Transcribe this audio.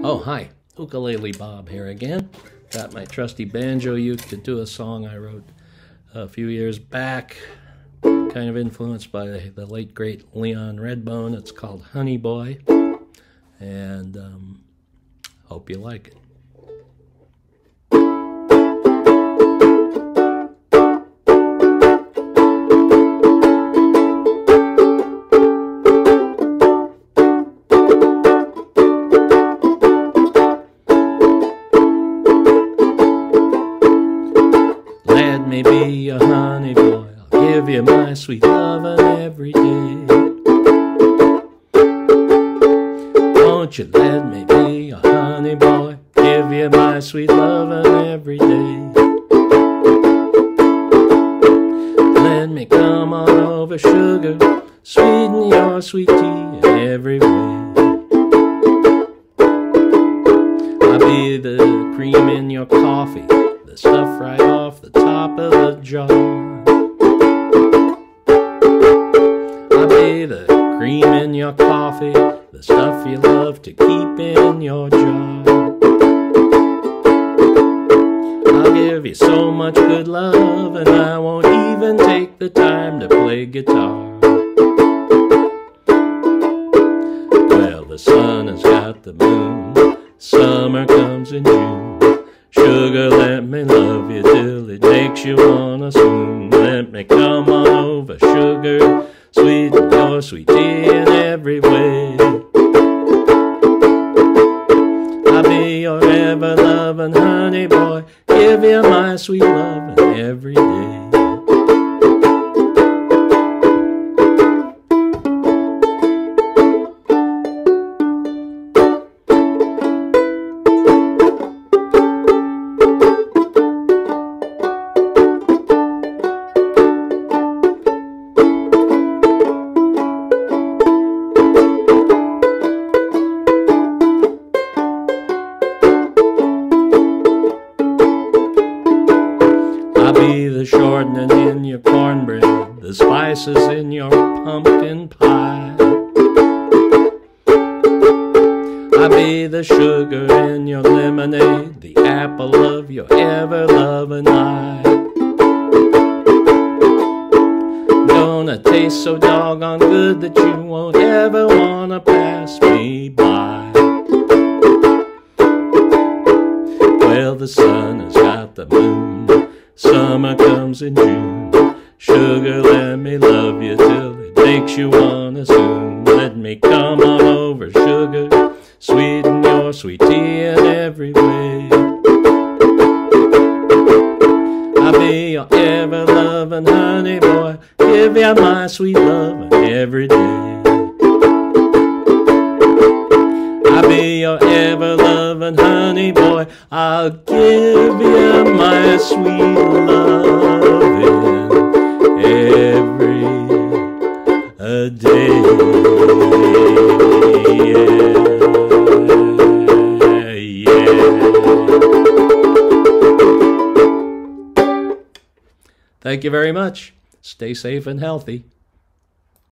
Oh, hi. Ukulele Bob here again. Got my trusty banjo uke to do a song I wrote a few years back, kind of influenced by the late great Leon Redbone. It's called Honey Boy, and um, hope you like it. Me be your honey boy. I'll give you my sweet lovin' every day. Won't you let me be your honey boy? Give you my sweet lovin' every day. Let me come on over, sugar, sweeten your sweet tea in every way. I'll be the cream in your coffee stuff right off the top of the jar. I'll be the cream in your coffee, the stuff you love to keep in your jar. I'll give you so much good love, and I won't even take the time to play guitar. Well, the sun has got the moon, summer comes in June. Sugar, let me love you till it makes you wanna swoon. Let me come on over, sugar, sweeten your sweet tea in every way. I'll be your ever loving honey boy, give you my sweet loving every day. The shortening in your cornbread, the spices in your pumpkin pie. I'll be the sugar in your lemonade, the apple of your ever loving eye. Gonna taste so doggone good that you won't ever wanna pass me by. Well, the sun has got the moon. Summer comes in June. Sugar, let me love you till it makes you wanna swoon. Let me come on over, sugar. Sweeten your sweet tea in every way. I'll be your ever loving honey boy. Give you my sweet loving every day. I'll be your ever loving honey boy. I'll give you my sweet Thank you very much. Stay safe and healthy.